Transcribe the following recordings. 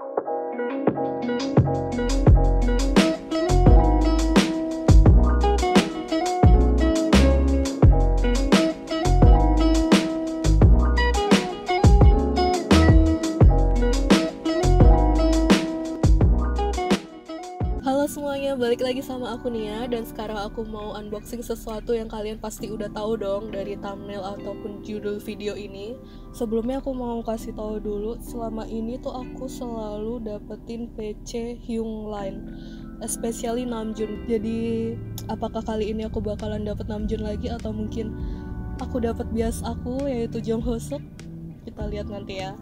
Thank you. Sama aku Nia dan sekarang aku mau unboxing sesuatu yang kalian pasti udah tahu dong dari thumbnail ataupun judul video ini. Sebelumnya aku mau kasih tahu dulu, selama ini tuh aku selalu dapetin PC Hyung Line, especially Namjoon. Jadi apakah kali ini aku bakalan dapet Namjoon lagi atau mungkin aku dapat bias aku yaitu Jong Ho Suk? Kita lihat nanti ya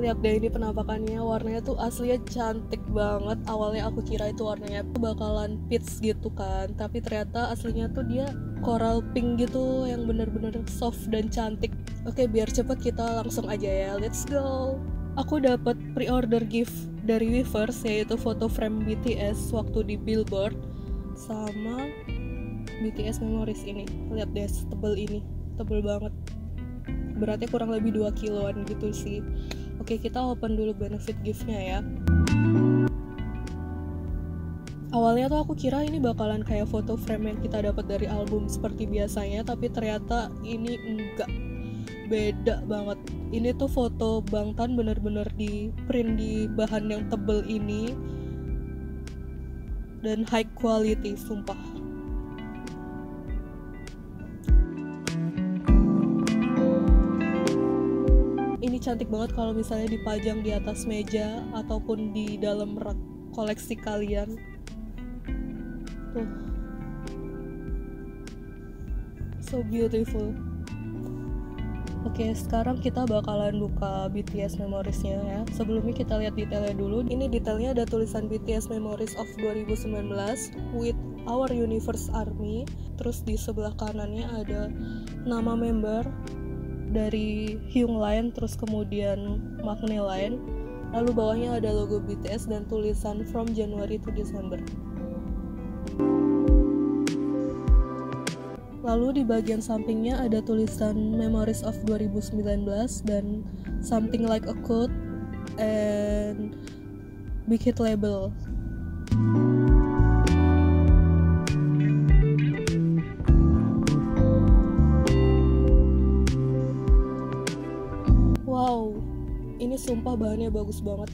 lihat deh ini penampakannya. Warnanya tuh aslinya cantik banget. Awalnya aku kira itu warnanya bakalan peach gitu kan. Tapi ternyata aslinya tuh dia coral pink gitu yang bener-bener soft dan cantik. Oke biar cepet kita langsung aja ya. Let's go. Aku dapat pre-order gift dari Weverse yaitu foto frame BTS waktu di Billboard sama BTS Memories ini. Lihat deh tebel ini. Tebel banget. Beratnya kurang lebih 2 kiloan gitu sih Oke, kita open dulu benefit gift-nya ya. Awalnya tuh aku kira ini bakalan kayak foto frame yang kita dapat dari album seperti biasanya, tapi ternyata ini enggak. Beda banget. Ini tuh foto Bangtan bener-bener di print di bahan yang tebel ini dan high quality, sumpah. Cantik banget kalau misalnya dipajang di atas meja ataupun di dalam rak koleksi kalian tuh so beautiful Oke, sekarang kita bakalan buka BTS Memories-nya ya. Sebelumnya kita lihat detailnya dulu. Ini detailnya ada tulisan BTS Memories of 2019 with Our Universe Army. Terus di sebelah kanannya ada nama member, dari Hyung Line terus kemudian Magne Line lalu bawahnya ada logo BTS dan tulisan from January to December. Lalu di bagian sampingnya ada tulisan Memories of 2019 dan Something Like a Code and Big Hit Label. Wow, sumpah bahannya bagus banget.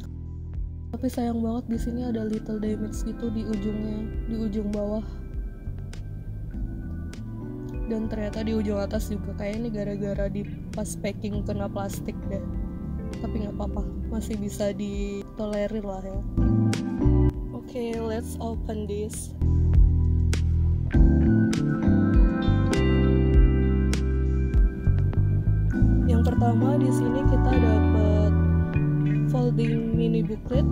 Tapi sayang banget di sini ada little damage gitu di ujungnya, di ujung bawah. Dan ternyata di ujung atas juga kayak ini gara-gara di pas packing kena plastik deh. Tapi nggak apa-apa, masih bisa ditolerir lah ya. Oke, okay, let's open this. Yang pertama di sini kita dapat folding mini booklet.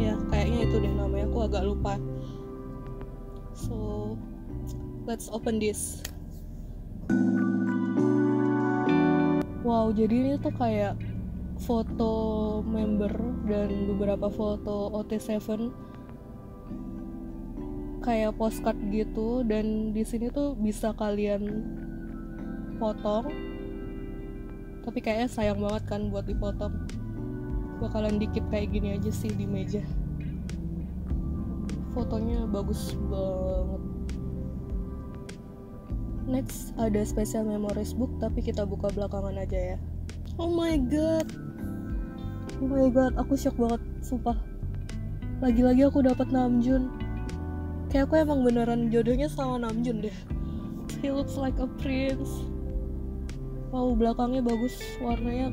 Ya, kayaknya itu deh namanya. Aku agak lupa. So, let's open this. Wow, jadi ini tuh kayak foto member dan beberapa foto OT7 kayak postcard gitu dan di sini tuh bisa kalian potong tapi kayaknya sayang banget kan buat dipotong bakalan dikit kayak gini aja sih di meja. Fotonya bagus banget. Next ada special memories book tapi kita buka belakangan aja ya. Oh my god. Oh my god aku shock banget sumpah. Lagi-lagi aku dapat Namjoon. Kayak aku emang beneran jodohnya sama Namjoon deh. He looks like a prince. Wow belakangnya bagus warnanya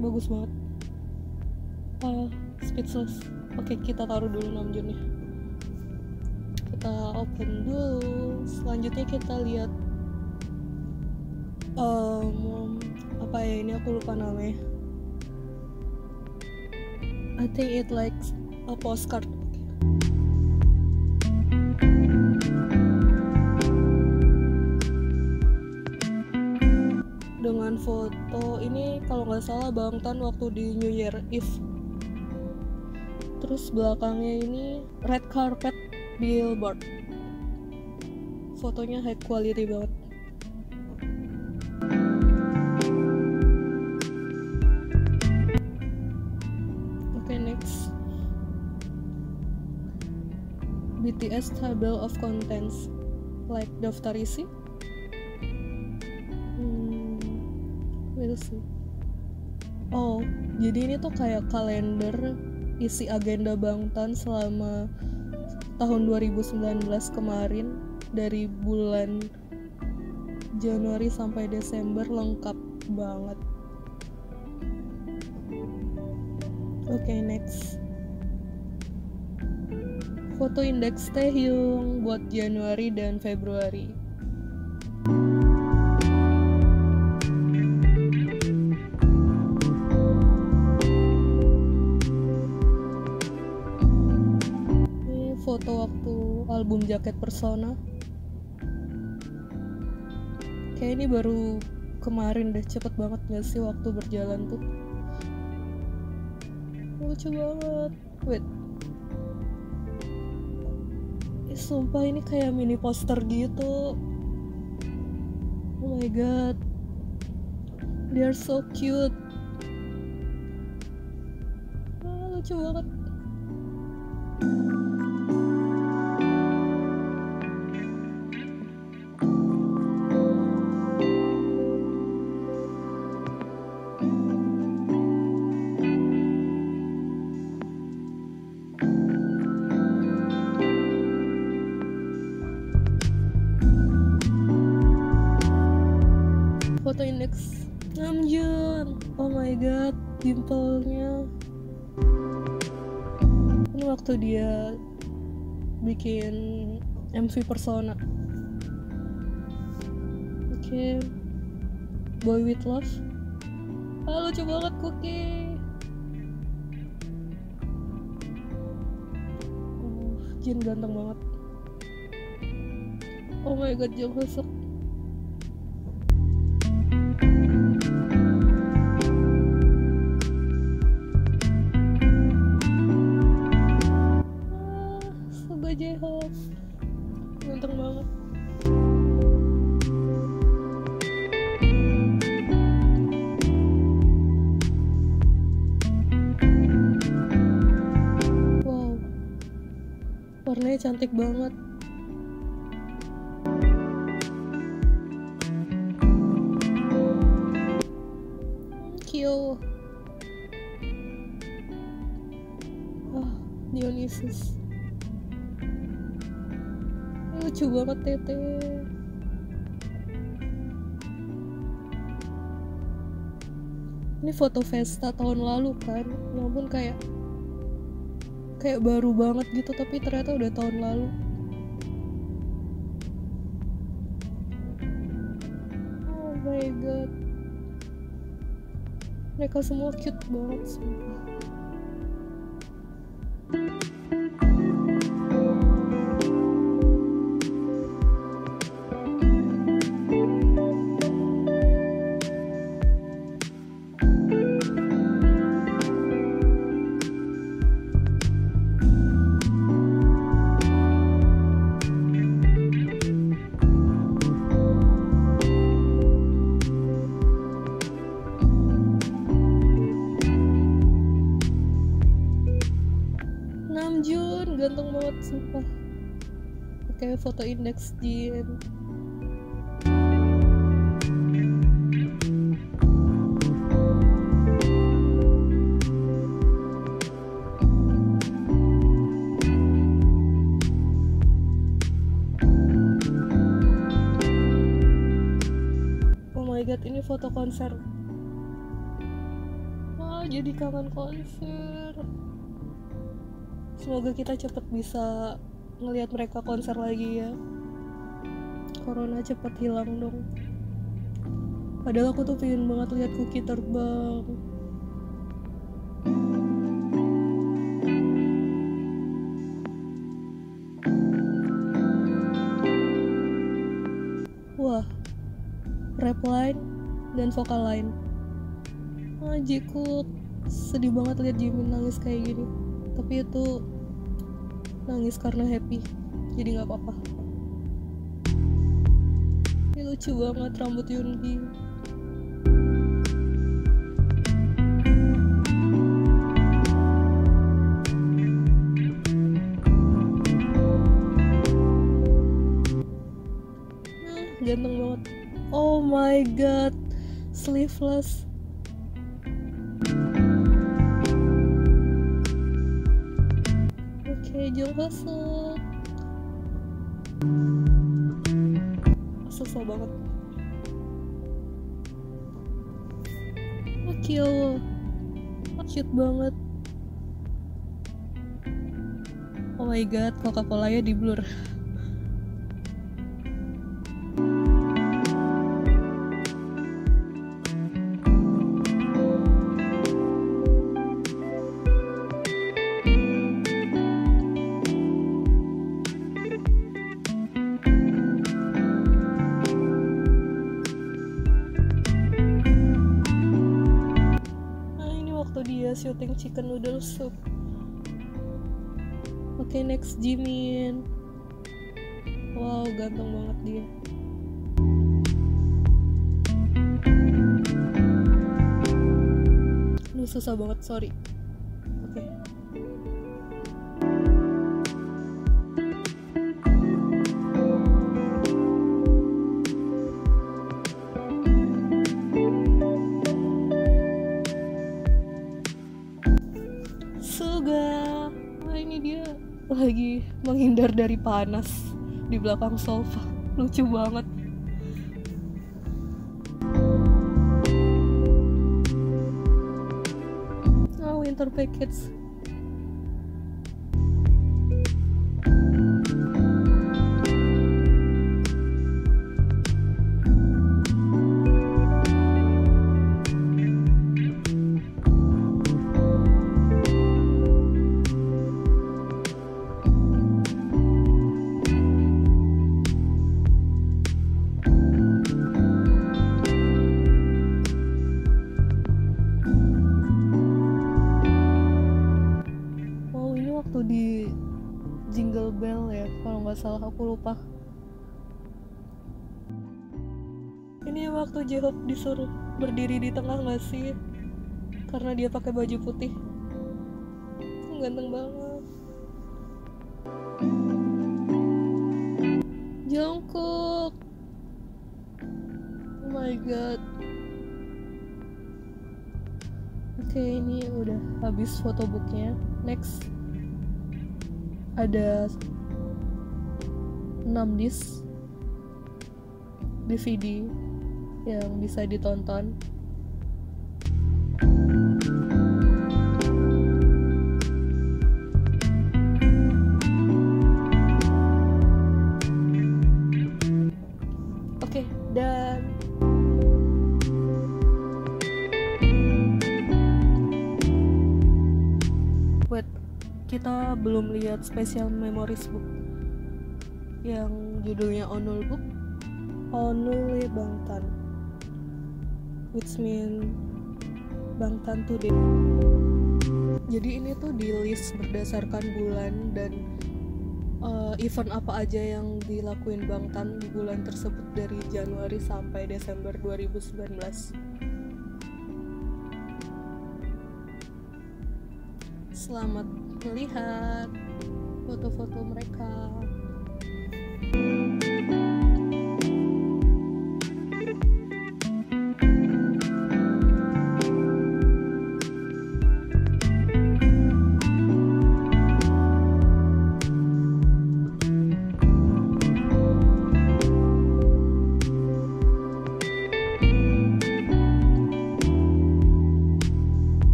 bagus banget. Uh, speechless. Oke kita taruh dulu Namjoonnya kita open dulu. Selanjutnya kita lihat um, apa ya ini aku lupa namanya. I think it like a postcard waktu ini kalau nggak salah Bang Tan waktu di New Year Eve. Terus belakangnya ini red carpet billboard. Fotonya high quality banget. Okay, next. BTS table of contents like daftar isi. See oh jadi ini tuh kayak kalender isi agenda Bangtan selama tahun 2019 kemarin dari bulan Januari sampai Desember lengkap banget. Oke okay, next. Foto indeks Taehyung buat Januari dan Februari. Jaket Persona. Kayak ini baru kemarin deh, cepet banget gak sih waktu berjalan tuh? Lucu banget. Wait, sumpah ini kayak mini poster gitu oh my god they are so cute ah, lucu banget foto indeks Namjoon oh my god dimplenya ini waktu dia bikin MV Persona. Oke. Okay. Boy With Love. Ah lucu banget Cookie. Oh, Jin ganteng banget. Oh my god Jung Hoseok warnanya cantik banget. Kyo ah Dionysus. Lucu banget tete. Ini foto Vesta tahun lalu kan namun kayak kayak baru banget gitu tapi ternyata udah tahun lalu. Oh my god. Mereka semua cute banget sumpah foto indeks Jin. Oh god ini foto konser. Wah jadi kangen konser. Semoga kita cepet bisa ngelihat mereka konser lagi ya. Corona cepet hilang dong. Padahal aku tuh pengen banget lihat Cookie terbang. Wah rap line dan vokal line. Ah Jikook sedih banget lihat Jimin nangis kayak gini. Tapi itu nangis karena happy. Jadi nggak apa-apa. Ini lucu banget rambut Yunhi ah, ganteng banget. Oh my god sleeveless. Masuk susah banget. Oh, cute banget. Oh my god coca cola nya di blur syuting chicken noodle soup. Oke okay, next Jimin. Wow ganteng banget dia. Ini susah banget sorry menghindar dari panas di belakang sofa. Lucu banget. Oh winter package di Jingle Bell ya kalau nggak salah aku lupa. Ini waktu J-Hope disuruh berdiri di tengah nggak sih? Karena dia pakai baju putih. Ganteng banget. Jungkook. Oh my god. Oke okay, ini udah habis fotobooknya next ada 6 disc DVD yang bisa ditonton kita belum lihat special memories book. Yang judulnya Onul Book. Onul Bangtan which mean Bangtan Today jadi ini tuh di list berdasarkan bulan dan uh, event apa aja yang dilakuin Bangtan di bulan tersebut dari Januari sampai Desember 2019 Selamat melihat foto-foto mereka.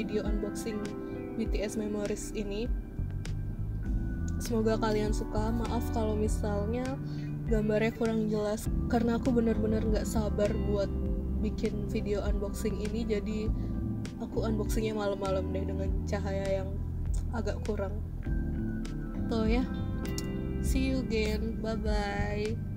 Video unboxing BTS Memories ini. Semoga kalian suka. Maaf kalau misalnya gambarnya kurang jelas karena aku bener-bener nggak sabar buat bikin video unboxing ini. Jadi aku unboxingnya malam-malam deh dengan cahaya yang agak kurang. Tuh ya. See you again. Bye bye.